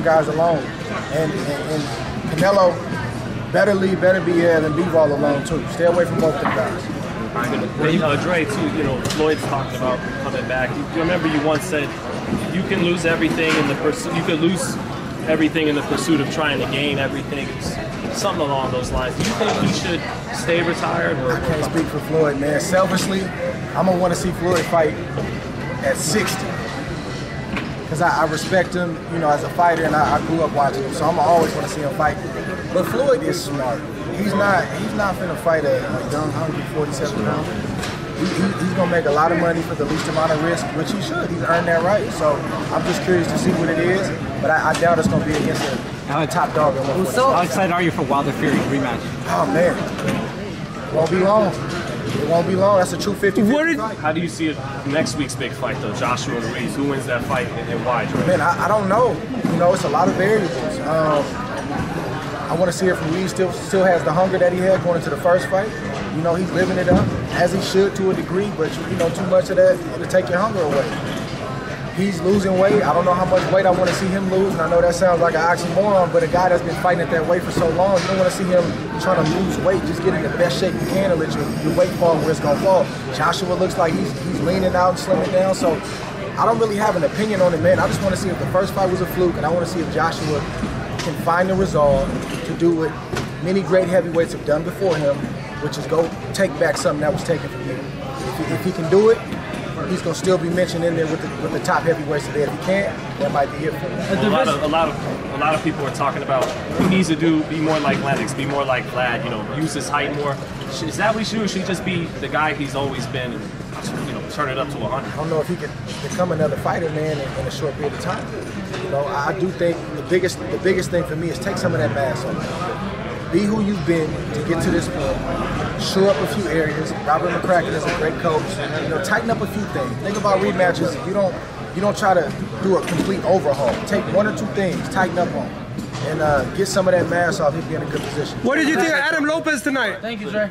them guys alone. And, and, and Canelo better leave better be here than Bivol alone too. Stay away from both them guys. Uh, Dre, too, you know, Floyd's talking about coming back. You, you remember you once said you can lose everything in the pursuit, you could lose everything in the pursuit of trying to gain everything. Something along those lines. Do you think he should stay retired? Or, I can't speak for Floyd, man. Selfishly, I'm gonna want to see Floyd fight at 60 because I, I, respect him, you know, as a fighter, and I, I grew up watching him, so I'm always want to see him fight. But Floyd is smart. He's not. He's not gonna fight a, a young, hungry 47 pound. He, he, he's gonna make a lot of money for the least amount of risk, which he should. He's earned that right. So I'm just curious to see what it is, but I, I doubt it's gonna be against a, a top dog. So how excited are you for Wilder Fury rematch? Oh man, won't be long. It won't be long. That's a true 50 did, How do you see it next week's big fight, though? Joshua and Ruiz. Who wins that fight and why? Man, I, I, don't know. You know, it's a lot of variables. Um, I want to see if Ruiz still still has the hunger that he had going into the first fight. You know, he's living it up as he should to a degree, but you know, too much of that to take your hunger away. He's losing weight. I don't know how much weight I want to see him lose, and I know that sounds like an oxymoron, but a guy that's been fighting at that weight for so long, you don't want to see him trying to lose weight. Just get in the best shape you can and let your, your weight fall where it's gonna fall. Joshua looks like he's he's leaning out and slimming down, so I don't really have an opinion on it, man. I just want to see if the first fight was a fluke, and I want to see if Joshua can find the resolve to do what many great heavyweights have done before him, which is go take back something that was taken from him. If he, if he can do it, he's gonna still be mentioned in there with the, with the top heavyweights today. If he can't, that might be it for him. A lot of a lot of a lot of people are talking about he needs to do be more like Lennox, be more like Vlad. You know, use his height more. Is that what he should do? Or should he just be the guy he's always been? And, you know, turn it up to a 100. I don't know if he could become another fighter, man, in, in a short period of time. You know, I do think the biggest the biggest thing for me is take some of that mass off. Be who you've been to get to this point. Shore up a few areas. Robert McCracken is a great coach. You know, tighten up a few things. Think about rematches. You don't you don't try to do a complete overhaul. Take one or two things, tighten up on, and uh, get some of that mass off. He'll be in a good position. What did you think of Adam Lopez tonight? Thank you, sir.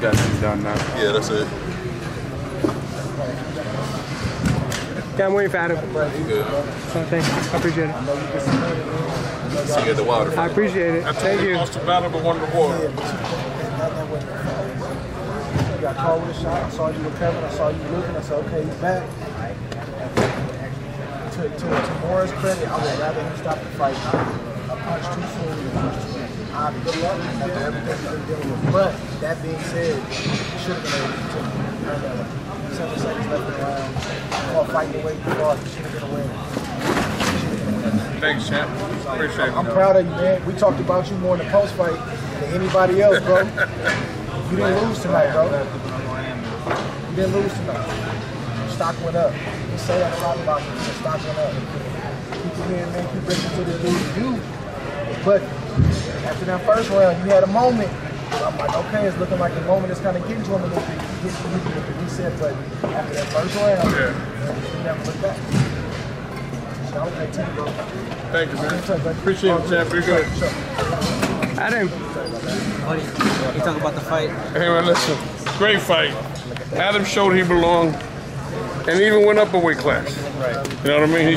Got you done now. Yeah, that's it. Yeah, I'm waiting for Adam. Good. So oh, thanks. I appreciate it. See you at the water. I appreciate it. Thank you. Lost the battle, but won the war. You got called with a shot. I saw you recovering. I saw you looking. I said, okay, he's back. To, to, to Mora's credit, I would rather him stop the fight. A punch too soon than a punch too late. Obviously, after everything he's been dealing with. But that being said, should have been able to earn that one. Seven seconds left in the round. While the way you fought, he should have been a. Thanks, champ. Appreciate it. I'm proud of you, man. We talked about you more in the post fight than anybody else, bro. you didn't lose tonight, bro. You didn't lose tonight. Stock went up. You say that a lot about you. The stock went up. Keep it here, man. Keep listening to this dude. You. But after that first round, you had a moment. I'm like, okay, it's looking like the moment is kind of getting to him a little bit. He gets with the reset, but after that first round, Yeah. he never looked back. So, okay, team, bro. Thank you, man. Appreciate it, champ. You're good. Adam. What do you, you talk about the fight? Hey, man, listen. Great fight. Adam showed he belonged and even went up a weight class. Right. You know what I mean? He